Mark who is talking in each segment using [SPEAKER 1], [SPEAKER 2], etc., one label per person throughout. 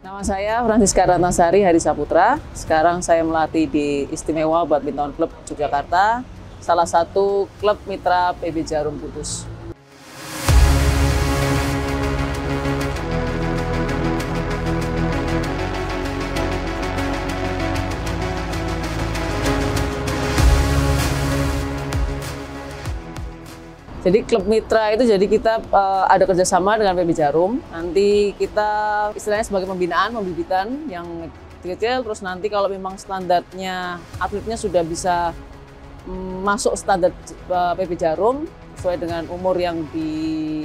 [SPEAKER 1] Nama saya Francisca Ratnasari Hari Saputra. Sekarang saya melatih di Istimewa Badminton Club Yogyakarta, salah satu klub mitra PB Jarum Kudus. Jadi klub mitra itu jadi kita uh, ada kerjasama dengan PB Jarum. Nanti kita istilahnya sebagai pembinaan, pembibitan yang kecil. Terus nanti kalau memang standarnya atletnya sudah bisa um, masuk standar uh, eh, PB Jarum sesuai dengan umur yang di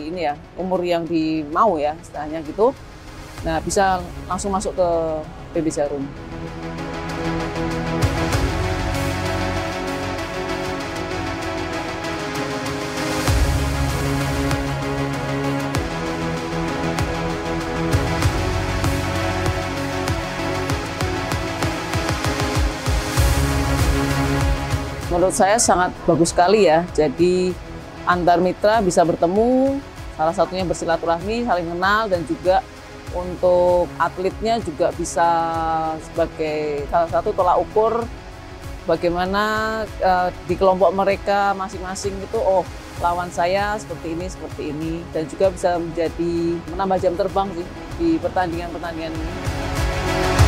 [SPEAKER 1] ini ya, umur yang di mau ya istilahnya gitu. Nah bisa langsung masuk ke PB Jarum. Menurut saya sangat bagus sekali ya. Jadi antar mitra bisa bertemu, salah satunya bersilaturahmi, saling kenal dan juga untuk atletnya juga bisa sebagai salah satu tolak ukur bagaimana uh, di kelompok mereka masing-masing itu oh lawan saya seperti ini seperti ini dan juga bisa menjadi menambah jam terbang sih di pertandingan-pertandingan ini.